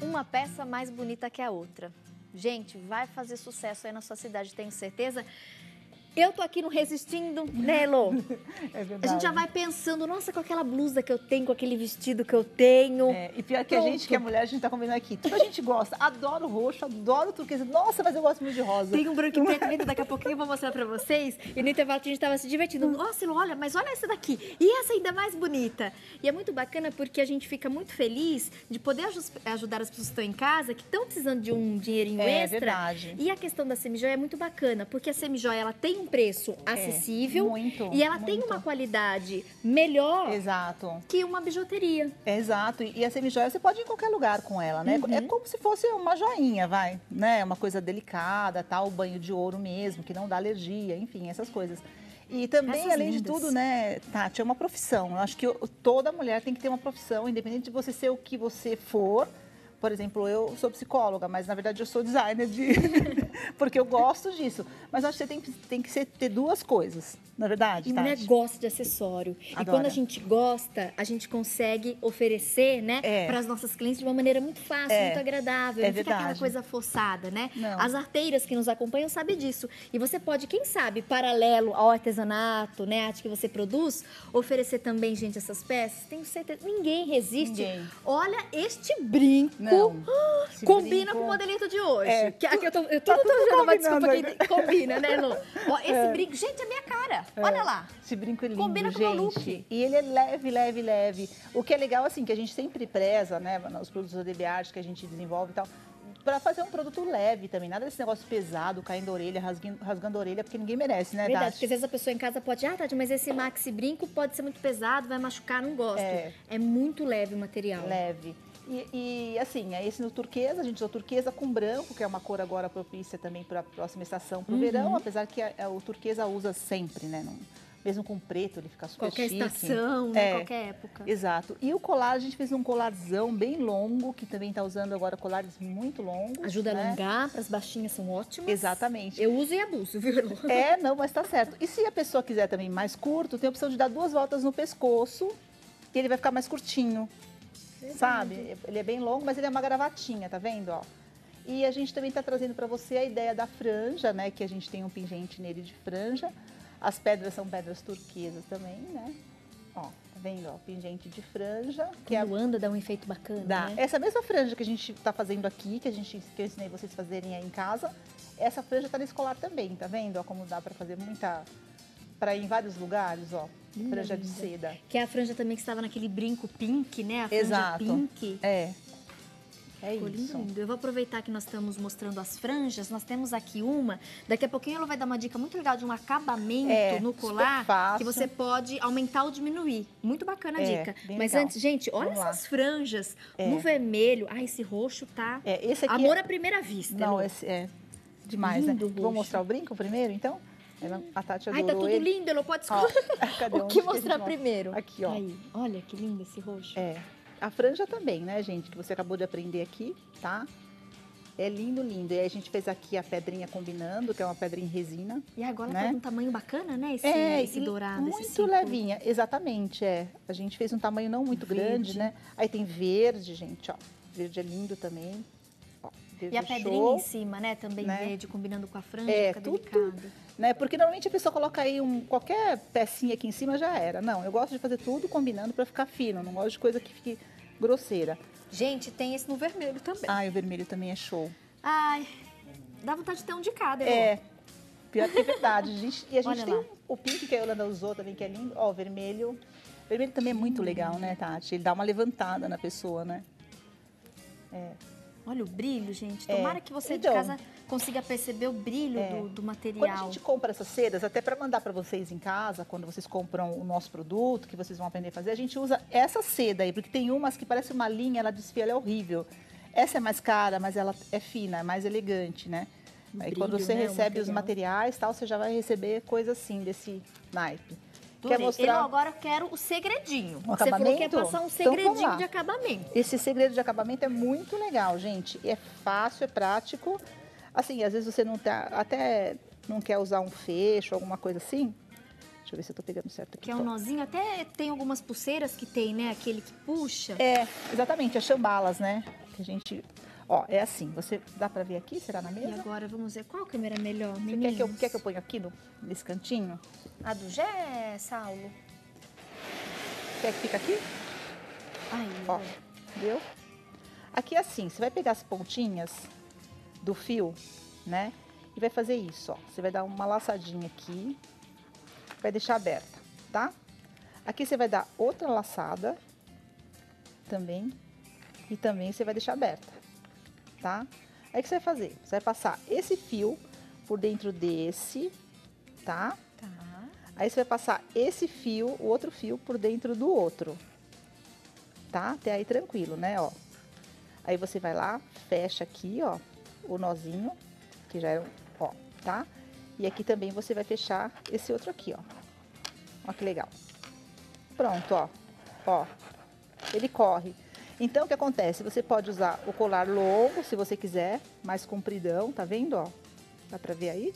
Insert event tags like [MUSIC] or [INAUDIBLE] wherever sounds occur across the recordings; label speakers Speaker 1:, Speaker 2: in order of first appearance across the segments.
Speaker 1: uma peça mais bonita que a outra. Gente, vai fazer sucesso aí na sua cidade, tenho certeza. Eu tô aqui no Resistindo, né, Elô? [LAUGHS]
Speaker 2: É verdade.
Speaker 1: A gente já vai pensando, nossa, com aquela blusa que eu tenho, com aquele vestido que eu tenho.
Speaker 2: É, e pior que a gente, que é mulher, a gente tá combinando aqui. Tudo a gente gosta. Adoro roxo, adoro turquesa. Nossa, mas eu gosto muito de rosa.
Speaker 1: Tem um branco e preto [LAUGHS] lindo, daqui a pouquinho eu vou mostrar pra vocês. E no intervalo a gente tava se divertindo. Nossa, Elô, olha, mas olha essa daqui. E essa ainda mais bonita. E é muito bacana porque a gente fica muito feliz de poder aju- ajudar as pessoas que estão em casa, que estão precisando de um dinheirinho
Speaker 2: É
Speaker 1: extra.
Speaker 2: verdade.
Speaker 1: E a questão da semijoia é muito bacana, porque a semijoia ela tem um preço acessível
Speaker 2: É, muito,
Speaker 1: e ela tem
Speaker 2: muito.
Speaker 1: uma qualidade melhor
Speaker 2: Exato.
Speaker 1: que uma bijuteria.
Speaker 2: É, exato. E a semijoia você pode ir em qualquer lugar com ela, né?
Speaker 1: Uhum.
Speaker 2: É como se fosse uma joinha, vai, né? Uma coisa delicada, tal, o banho de ouro mesmo, que não dá alergia, enfim, essas coisas. E também,
Speaker 1: Peças
Speaker 2: além de
Speaker 1: lindas.
Speaker 2: tudo, né, Tati, é uma profissão. Eu acho que toda mulher tem que ter uma profissão, independente de você ser o que você for. Por exemplo, eu sou psicóloga, mas na verdade eu sou designer de. [LAUGHS] porque eu gosto disso. Mas acho que você tem que, tem que ser- ter duas coisas, na verdade.
Speaker 1: E mulher
Speaker 2: Tati?
Speaker 1: gosta de acessório. E
Speaker 2: Adora.
Speaker 1: quando a gente gosta, a gente consegue oferecer, né,
Speaker 2: É.
Speaker 1: para as nossas clientes de uma maneira muito fácil,
Speaker 2: É.
Speaker 1: muito agradável.
Speaker 2: É
Speaker 1: não fica aquela
Speaker 2: verdade.
Speaker 1: coisa forçada, né?
Speaker 2: Não.
Speaker 1: As arteiras que nos acompanham sabem disso. E você pode, quem sabe, paralelo ao artesanato, né, arte que você produz, oferecer também, gente, essas peças. Tenho certeza, ninguém resiste.
Speaker 2: Ninguém.
Speaker 1: Olha este brinco.
Speaker 2: Não. Esse
Speaker 1: Combina com o modelito de hoje.
Speaker 2: É,
Speaker 1: que, aqui eu tô, eu
Speaker 2: tá
Speaker 1: tô
Speaker 2: tudo
Speaker 1: dando uma desculpa. Combina, né, Lu? Ó, [LAUGHS] esse
Speaker 2: É.
Speaker 1: brinco, gente, é minha cara. Olha lá.
Speaker 2: Esse brinco é lindo,
Speaker 1: Combina com o
Speaker 2: gente.
Speaker 1: meu look.
Speaker 2: E ele é leve, leve, leve. O que é legal, assim, que a gente sempre preza, né, nos produtos da DB Art que a gente desenvolve e tal, para fazer um produto leve também. Nada desse negócio pesado, caindo a orelha, rasgando, rasgando a orelha, porque ninguém merece, né,
Speaker 1: Verdade,
Speaker 2: Tati?
Speaker 1: porque às vezes a pessoa em casa pode, ah, Tati, mas esse maxi brinco pode ser muito pesado, vai machucar, não gosto.
Speaker 2: É.
Speaker 1: É, muito leve o material.
Speaker 2: Leve. E, e, assim, é esse no turquesa, a gente usou turquesa com branco, que é uma cor agora propícia também para a próxima estação, para o
Speaker 1: Uhum.
Speaker 2: verão, apesar que a- a- o turquesa usa sempre, né? não- mesmo com preto, ele fica super
Speaker 1: Qualquer
Speaker 2: chique.
Speaker 1: estação, né?
Speaker 2: É.
Speaker 1: qualquer época.
Speaker 2: Exato. E o colar, a gente fez um colarzão bem longo, que também está usando agora colares muito longos.
Speaker 1: Ajuda a
Speaker 2: né?
Speaker 1: alongar, para as baixinhas são ótimas.
Speaker 2: Exatamente.
Speaker 1: Eu uso e abuso, viu?
Speaker 2: É, não, mas tá certo. E se a pessoa quiser também mais curto, tem a opção de dar duas voltas no pescoço e ele vai ficar mais curtinho, sabe? Ele é bem longo, mas ele é uma gravatinha, tá vendo, ó? E a gente também tá trazendo para você a ideia da franja, né? Que a gente tem um pingente nele de franja. As pedras são pedras turquesas também, né? Ó, tá vendo, ó? Pingente de franja, que é a
Speaker 1: Quando anda, dá um efeito bacana,
Speaker 2: Dá.
Speaker 1: né?
Speaker 2: Essa mesma franja que a gente está fazendo aqui, que a gente que eu ensinei vocês fazerem aí em casa, essa franja tá nesse colar também, tá vendo? Ó, como dá para fazer muita para ir em vários lugares, ó.
Speaker 1: Linda,
Speaker 2: franja de seda.
Speaker 1: Que é a franja também que estava naquele brinco pink, né? A franja
Speaker 2: Exato.
Speaker 1: pink.
Speaker 2: É. É
Speaker 1: Ficou
Speaker 2: isso.
Speaker 1: lindo, lindo. Eu vou aproveitar que nós estamos mostrando as franjas. Nós temos aqui uma. Daqui a pouquinho ela vai dar uma dica muito legal de um acabamento
Speaker 2: É,
Speaker 1: no colar que você pode aumentar ou diminuir. Muito bacana a
Speaker 2: É,
Speaker 1: dica. Mas
Speaker 2: legal.
Speaker 1: antes, gente, olha
Speaker 2: Vamos lá.
Speaker 1: essas franjas
Speaker 2: É.
Speaker 1: no vermelho. Ah, esse roxo tá.
Speaker 2: É, esse aqui
Speaker 1: Amor
Speaker 2: é...
Speaker 1: à primeira vista.
Speaker 2: Não, esse é demais,
Speaker 1: Lindo
Speaker 2: né?
Speaker 1: roxo.
Speaker 2: Vou mostrar o brinco primeiro, então? Ela- A Tati
Speaker 1: Ai,
Speaker 2: adorou
Speaker 1: tá tudo
Speaker 2: ele.
Speaker 1: lindo, Elô. Pode
Speaker 2: Ó,
Speaker 1: escolher. [LAUGHS]
Speaker 2: cadê?
Speaker 1: o que mostrar
Speaker 2: mostra?
Speaker 1: primeiro?
Speaker 2: Aqui, ó.
Speaker 1: Aí, olha que lindo esse roxo.
Speaker 2: É. A franja também, né, gente? Que você acabou de aprender aqui, tá? É lindo, lindo. E aí a gente fez aqui a pedrinha combinando, que é uma pedrinha em resina.
Speaker 1: E agora
Speaker 2: Né?
Speaker 1: tá um tamanho bacana, né? Esse,
Speaker 2: É,
Speaker 1: esse dourado,
Speaker 2: muito
Speaker 1: esse
Speaker 2: levinha, exatamente, é. A gente fez um tamanho não muito
Speaker 1: Verde.
Speaker 2: grande, né? Aí tem verde, gente, ó. Verde é lindo também.
Speaker 1: E a pedrinha
Speaker 2: show,
Speaker 1: em cima, né? Também
Speaker 2: né?
Speaker 1: verde, combinando com a franja,
Speaker 2: É,
Speaker 1: fica
Speaker 2: tudo-
Speaker 1: delicado.
Speaker 2: né? Porque normalmente a pessoa coloca aí um, qualquer pecinha aqui em cima já era. Não, eu gosto de fazer tudo combinando para ficar fino, não gosto de coisa que fique grosseira.
Speaker 1: Gente, tem esse no vermelho também.
Speaker 2: Ah, o vermelho também é show.
Speaker 1: Ai, dá vontade de ter um de cada, Elô.
Speaker 2: É, pior que é verdade. A gente- e a [LAUGHS] gente
Speaker 1: Olha
Speaker 2: tem
Speaker 1: lá.
Speaker 2: o pink que a Yolanda usou também, que é lindo. Ó, o vermelho. O vermelho também é muito legal, né, Tati? Ele dá uma levantada na pessoa, né? É.
Speaker 1: Olha o brilho, gente.
Speaker 2: É.
Speaker 1: Tomara que você
Speaker 2: Então,
Speaker 1: de casa consiga perceber o brilho
Speaker 2: É.
Speaker 1: do, do
Speaker 2: Quando
Speaker 1: material.
Speaker 2: a gente compra essas sedas, até para mandar para vocês em casa, quando vocês compram o nosso produto, que vocês vão aprender a fazer, a gente usa essa seda aí, porque tem umas que parece uma linha, ela desfia, ela é horrível. Essa é mais cara, mas ela é fina, é mais elegante, né? Aí
Speaker 1: Brilho,
Speaker 2: quando você
Speaker 1: né,
Speaker 2: recebe os
Speaker 1: material.
Speaker 2: materiais, tal, você já vai receber coisa assim desse naipe. Quer mostrar
Speaker 1: Eu agora quero o segredinho. Você falou que ia passar um
Speaker 2: Então,
Speaker 1: segredinho
Speaker 2: lá.
Speaker 1: de acabamento.
Speaker 2: Esse segredo de acabamento é muito legal, gente. É fácil, é prático. Assim, às vezes você não tá, até não quer usar um fecho, alguma coisa assim. Deixa eu ver se eu tô pegando certo aqui.
Speaker 1: Que é um nozinho, até tem algumas pulseiras que tem, né? Aquele que puxa.
Speaker 2: É, exatamente, as chambalas, né? Que a gente... Ó, é assim, você... Dá pra ver aqui? Será na
Speaker 1: E
Speaker 2: mesa?
Speaker 1: agora vamos ver qual câmera é melhor,
Speaker 2: Você quer que, eu, quer que eu ponha aqui no, nesse cantinho?
Speaker 1: A do Gé, Saulo?
Speaker 2: Quer que fica aqui?
Speaker 1: Aí,
Speaker 2: Ó, viu? Aqui é assim, você vai pegar as pontinhas do fio, né? E vai fazer isso, ó. Você vai dar uma laçadinha aqui, vai deixar aberta, tá? Aqui você vai dar outra laçada também e também você vai deixar aberta, tá? Aí o que você vai fazer? Você vai passar esse fio por dentro desse, tá?
Speaker 1: Tá.
Speaker 2: Aí você vai passar esse fio, o outro fio por dentro do outro. Tá? Até aí tranquilo, né, ó. Aí você vai lá, fecha aqui, ó, o nozinho, que já é, ó, tá? E aqui também você vai fechar esse outro aqui, ó. Ó que legal. Pronto, ó. Ó. Ele corre. Então, o que acontece? Você pode usar o colar longo, se você quiser, mais compridão, tá vendo, ó? Dá pra ver aí?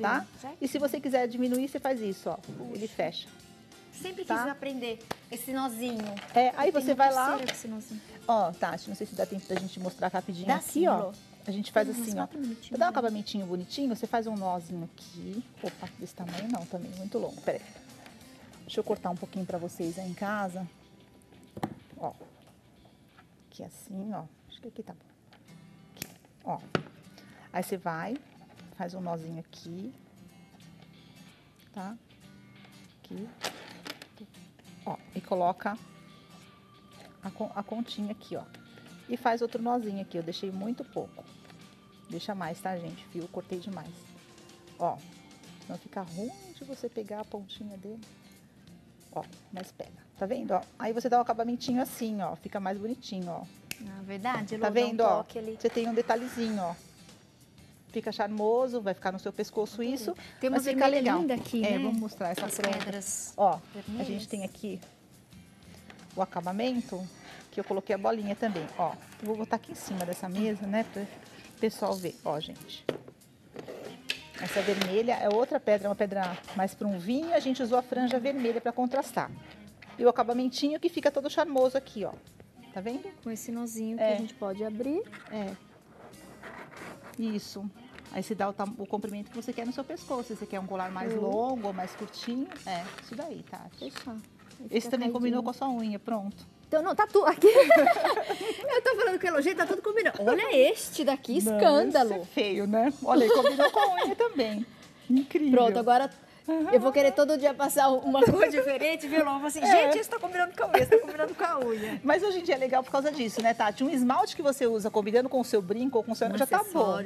Speaker 2: Tá? E se você quiser diminuir, você faz isso, ó. Ele fecha.
Speaker 1: Sempre quis
Speaker 2: Tá.
Speaker 1: aprender esse nozinho.
Speaker 2: É, aí
Speaker 1: Tem
Speaker 2: você vai lá, ó, Tati, não sei se dá tempo da gente mostrar rapidinho
Speaker 1: Dá
Speaker 2: aqui,
Speaker 1: sim,
Speaker 2: ó. A gente faz assim, ó. Pra dar um acabamentinho bonitinho, você faz um nozinho aqui. Opa, desse tamanho não, também, muito longo. Pera aí. Deixa eu cortar um pouquinho pra vocês aí em casa. Ó. Aqui assim, ó. Acho que aqui tá bom. Aqui, ó. Aí você vai, faz um nozinho aqui. Tá? Aqui. Ó, e coloca a, a continha aqui, ó. E faz outro nozinho aqui, eu deixei muito pouco. Deixa mais, tá, gente? Eu cortei demais. Ó, senão fica ruim de você pegar a pontinha dele. Ó, mas pega. Tá vendo, ó? Aí você dá um acabamentinho assim, ó. Fica mais bonitinho, ó.
Speaker 1: Na verdade,
Speaker 2: Tá
Speaker 1: dá um
Speaker 2: vendo, ó?
Speaker 1: ali.
Speaker 2: Você tem um detalhezinho, ó. Fica charmoso, vai ficar no seu pescoço isso.
Speaker 1: Tem uma
Speaker 2: mas fica legal.
Speaker 1: linda aqui,
Speaker 2: É,
Speaker 1: né?
Speaker 2: vamos mostrar essa
Speaker 1: As
Speaker 2: pronta.
Speaker 1: pedras.
Speaker 2: Ó, a
Speaker 1: vermelhas.
Speaker 2: gente tem aqui o acabamento, que eu coloquei a bolinha também, ó. Eu vou botar aqui em cima dessa mesa, né, para o pessoal ver. Ó, gente. Essa vermelha é outra pedra, uma pedra mais para um vinho, a gente usou a franja vermelha para contrastar. E o acabamentinho que fica todo charmoso aqui, ó. Tá vendo?
Speaker 1: Com esse nozinho que
Speaker 2: É.
Speaker 1: a gente pode abrir.
Speaker 2: É. Isso. Aí você dá o, o comprimento que você quer no seu pescoço. Se você quer um colar mais
Speaker 1: Uhum.
Speaker 2: longo ou mais curtinho. É, isso daí, tá?
Speaker 1: Fechar.
Speaker 2: Esse também combinou
Speaker 1: caidinho.
Speaker 2: com a sua unha, pronto.
Speaker 1: Então, não, tá tudo aqui. [LAUGHS] eu tô falando que elogio, tá tudo combinando. Olha este daqui,
Speaker 2: Não,
Speaker 1: escândalo.
Speaker 2: esse é feio, né? Olha, ele combinou com a unha também. [LAUGHS] Incrível.
Speaker 1: Pronto, agora eu vou querer todo dia passar uma cor diferente, viu? Eu vou assim, [LAUGHS]
Speaker 2: É.
Speaker 1: gente, isso tá combinando com a unha, isso tá combinando com a unha.
Speaker 2: Mas hoje em dia é legal por causa disso, né, Tati? Um esmalte que você usa combinando com o seu brinco ou com o seu...
Speaker 1: Um
Speaker 2: já tá bom.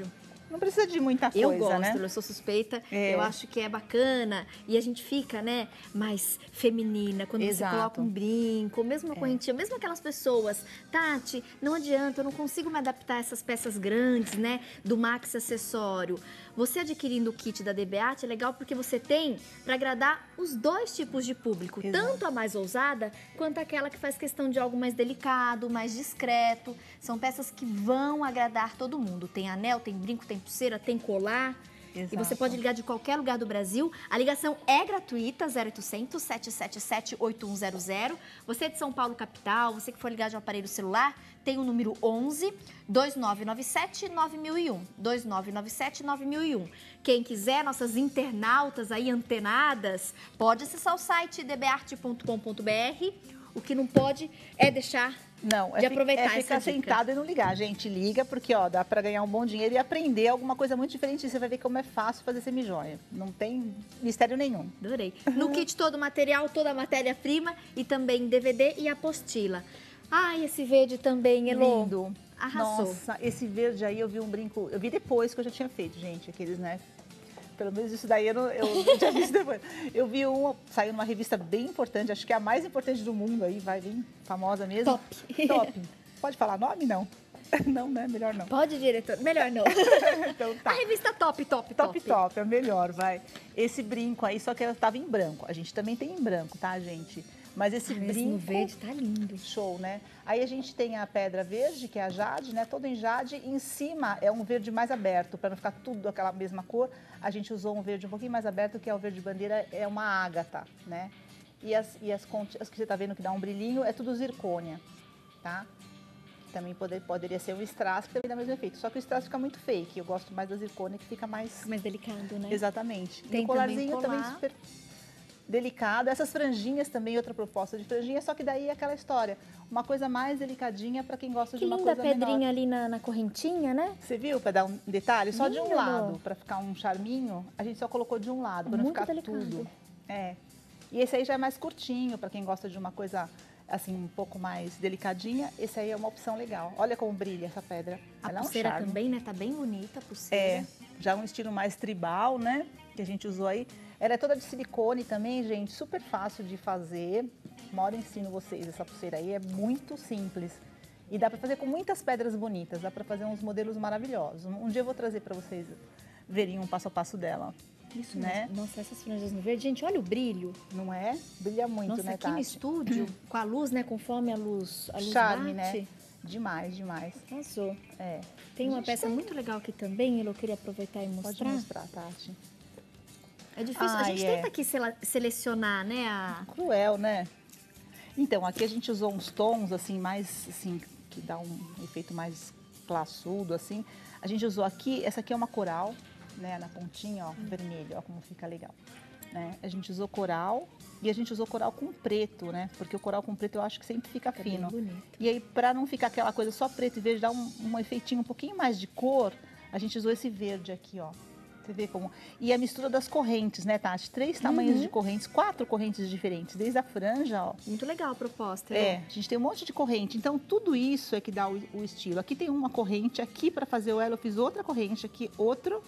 Speaker 2: Não precisa de muita coisa,
Speaker 1: Eu gosto,
Speaker 2: né?
Speaker 1: eu sou suspeita,
Speaker 2: É.
Speaker 1: eu acho que é bacana e a gente fica, né, mais feminina quando
Speaker 2: Exato.
Speaker 1: você coloca um brinco, mesmo uma
Speaker 2: É.
Speaker 1: correntinha, mesmo aquelas pessoas, Tati, não adianta, eu não consigo me adaptar a essas peças grandes, né, do maxi acessório. Você adquirindo o kit da DBAT é legal porque você tem para agradar os dois tipos de público,
Speaker 2: Exato.
Speaker 1: tanto a mais ousada quanto aquela que faz questão de algo mais delicado, mais discreto. São peças que vão agradar todo mundo. Tem anel, tem brinco, tem pulseira, tem colar. E você
Speaker 2: Exato.
Speaker 1: pode ligar de qualquer lugar do Brasil. A ligação é gratuita, 0800 777 8100. Você é de São Paulo capital, você que for ligar de um aparelho celular, tem o número 11 2997 9001. 2997 9001. Quem quiser, nossas internautas aí antenadas, pode acessar o site dbarte.com.br. O que não pode é deixar
Speaker 2: Não, é,
Speaker 1: de aproveitar
Speaker 2: é ficar sentado e não ligar, gente. Liga, porque ó, dá pra ganhar um bom dinheiro e aprender alguma coisa muito diferente. Você vai ver como é fácil fazer semijoia. Não tem mistério nenhum.
Speaker 1: Adorei. No kit todo o material, toda a matéria-prima e também DVD e apostila. Ai, esse verde também, Elô.
Speaker 2: Lindo.
Speaker 1: Arrasou.
Speaker 2: Nossa, esse verde aí eu vi um brinco. Eu vi depois que eu já tinha feito, gente. Aqueles, né? Pelo menos isso daí eu, não, eu não tinha visto depois. Eu vi um, saiu numa revista bem importante, acho que é a mais importante do mundo aí, vai bem famosa mesmo.
Speaker 1: Top.
Speaker 2: Top. Pode falar nome? Não. [LAUGHS] Não, né? Melhor não.
Speaker 1: Pode, diretor? Melhor não. [LAUGHS]
Speaker 2: Então tá.
Speaker 1: A revista top, top, top.
Speaker 2: Top, top, é melhor, vai. Esse brinco aí, só que ela tava em branco. A gente também tem em branco, tá, gente? Mas esse
Speaker 1: esse
Speaker 2: brinco.
Speaker 1: no verde tá lindo.
Speaker 2: Show, né? Aí a gente tem a pedra verde, que é a jade, né? Todo em jade. Em cima é um verde mais aberto, para não ficar tudo aquela mesma cor. A gente usou um verde um pouquinho mais aberto, que é o verde bandeira, é uma ágata, né? E as, e as, as que você tá vendo que dá um brilhinho, é tudo zircônia, tá? Também poder, poderia ser um strass, que também dá o mesmo efeito. Só que o strass fica muito fake. Eu gosto mais da zircone, que fica mais...
Speaker 1: Mais delicado, né?
Speaker 2: Exatamente.
Speaker 1: Tem
Speaker 2: e o colarzinho
Speaker 1: também
Speaker 2: também,
Speaker 1: colar.
Speaker 2: super delicado. Essas franjinhas também, outra proposta de franjinha, só que daí é aquela história. Uma coisa mais delicadinha para quem gosta
Speaker 1: Que
Speaker 2: de uma
Speaker 1: linda
Speaker 2: coisa
Speaker 1: pedrinha
Speaker 2: menor.
Speaker 1: ali na, na correntinha, né?
Speaker 2: Você viu, para dar um detalhe? Só de um
Speaker 1: Lindo.
Speaker 2: lado, para ficar um charminho, a gente só colocou de um lado, para não ficar
Speaker 1: delicado.
Speaker 2: tudo. É. E esse aí já é mais curtinho, para quem gosta de uma coisa assim um pouco mais delicadinha, esse aí é uma opção legal. Olha como brilha essa pedra.
Speaker 1: A
Speaker 2: Ela é um
Speaker 1: pulseira também, né? Tá bem bonita a pulseira.
Speaker 2: É, já um estilo mais tribal, né? Que a gente usou aí. Ela é toda de silicone também, gente. Super fácil de fazer. Uma hora eu ensino vocês essa pulseira aí. É muito simples. E dá pra fazer com muitas pedras bonitas. Dá pra fazer uns modelos maravilhosos. Um dia eu vou trazer pra vocês verem um passo a passo dela.
Speaker 1: Isso,
Speaker 2: né?
Speaker 1: né? Nossa, essas franjas no verde. Gente, olha o brilho.
Speaker 2: Não é? Brilha muito,
Speaker 1: Nossa,
Speaker 2: né,
Speaker 1: aqui no
Speaker 2: Tati?
Speaker 1: estúdio, [CLEARS THROAT] com a luz, né? Conforme a luz, a luz
Speaker 2: Charme,
Speaker 1: bate.
Speaker 2: né? Demais, demais.
Speaker 1: Arrasou.
Speaker 2: É.
Speaker 1: Tem uma peça muito legal aqui também, eu queria aproveitar e
Speaker 2: Pode
Speaker 1: mostrar.
Speaker 2: mostrar, Tati.
Speaker 1: É difícil. a
Speaker 2: Ai,
Speaker 1: gente
Speaker 2: é.
Speaker 1: tenta aqui sele- selecionar, né? A...
Speaker 2: Cruel, né? Então, aqui a gente usou uns tons, assim, mais, assim, que dá um efeito mais classudo, assim. A gente usou aqui, essa aqui é uma coral, né, na pontinha, ó, vermelho, ó, como fica legal. Né? A gente usou coral e a gente usou coral com preto, né? Porque o coral com preto eu acho que sempre fica
Speaker 1: bem
Speaker 2: fino.
Speaker 1: bonito.
Speaker 2: E aí, pra não ficar aquela coisa só preto e verde, dar um, um efeitinho um pouquinho mais de cor, a gente usou esse verde aqui, ó. Você vê como. E a mistura das correntes, né, Tati? Três tamanhos
Speaker 1: Uhum.
Speaker 2: de correntes, quatro correntes diferentes, desde a franja, ó.
Speaker 1: Muito legal a proposta.
Speaker 2: É, a gente tem um monte de corrente. Então, tudo isso é que dá o, o estilo. Aqui tem uma corrente, aqui para fazer o elo eu fiz outra corrente, aqui outro,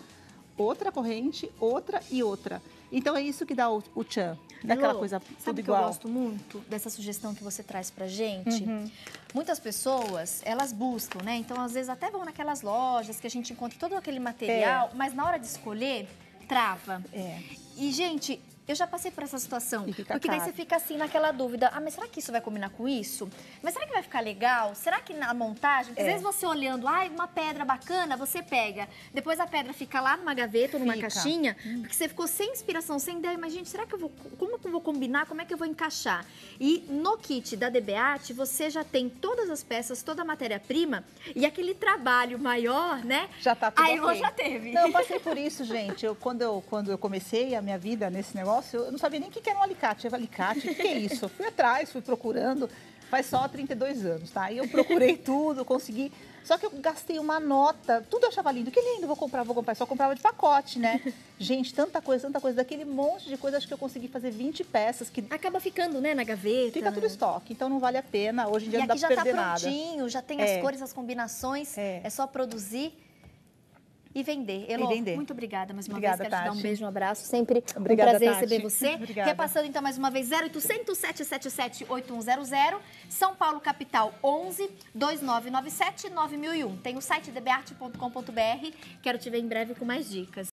Speaker 2: outra corrente, outra e outra. Então, é isso que dá o, o tchan. Não é aquela coisa
Speaker 1: Sabe
Speaker 2: tudo
Speaker 1: que
Speaker 2: igual.
Speaker 1: eu gosto muito dessa sugestão que você traz pra gente?
Speaker 2: Uhum.
Speaker 1: Muitas pessoas, elas buscam, né? Então, às vezes, até vão naquelas lojas que a gente encontra todo aquele material, mas na hora de escolher, trava.
Speaker 2: É.
Speaker 1: E, gente, eu já passei por essa situação. Porque daí
Speaker 2: caro.
Speaker 1: você fica assim naquela dúvida: ah, mas será que isso vai combinar com isso? Mas será que vai ficar legal? Será que na montagem?
Speaker 2: É.
Speaker 1: às vezes você olhando, ai, uma pedra bacana, você pega. Depois a pedra fica lá numa gaveta numa
Speaker 2: Fica.
Speaker 1: caixinha, porque você ficou sem inspiração, sem ideia. Mas, gente, será que eu vou. Como que eu vou combinar? Como é que eu vou encaixar? E no kit da DBAT, você já tem todas as peças, toda a matéria-prima e aquele trabalho maior, né?
Speaker 2: Já tá tudo
Speaker 1: A Elô
Speaker 2: ok.
Speaker 1: já teve.
Speaker 2: Não, eu passei por isso, gente. Eu, quando, eu, quando eu comecei a minha vida nesse negócio, eu não sabia nem o que era um alicate. Eu falei, alicate, o que, é isso? Eu fui atrás, fui procurando. Faz só 32 anos, tá? E eu procurei tudo, consegui. Só que eu gastei uma nota, tudo eu achava lindo. Que lindo, vou comprar, vou comprar. Só comprava de pacote, né? Gente, tanta coisa, tanta coisa. Daquele monte de coisa, acho que eu consegui fazer 20 peças, que
Speaker 1: Acaba ficando, né, na gaveta.
Speaker 2: fica tudo estoque. Então não vale a pena. Hoje em dia
Speaker 1: E
Speaker 2: não dá
Speaker 1: aqui
Speaker 2: pra
Speaker 1: já tá
Speaker 2: perder nada.
Speaker 1: prontinho, já tem
Speaker 2: É.
Speaker 1: as cores, as combinações. É,
Speaker 2: É.
Speaker 1: só produzir e vender. Elô,
Speaker 2: vender.
Speaker 1: muito obrigada mais uma
Speaker 2: Obrigada,
Speaker 1: vez. Quero te dar um
Speaker 2: Tati.
Speaker 1: beijo, um abraço. Sempre
Speaker 2: Obrigada,
Speaker 1: um prazer
Speaker 2: Tati.
Speaker 1: receber você.
Speaker 2: Obrigada.
Speaker 1: Repassando então mais uma vez, 0800 777 8100, São Paulo Capital 11 2997 9001. Tem o site dbarte.com.br. Quero te ver em breve com mais dicas.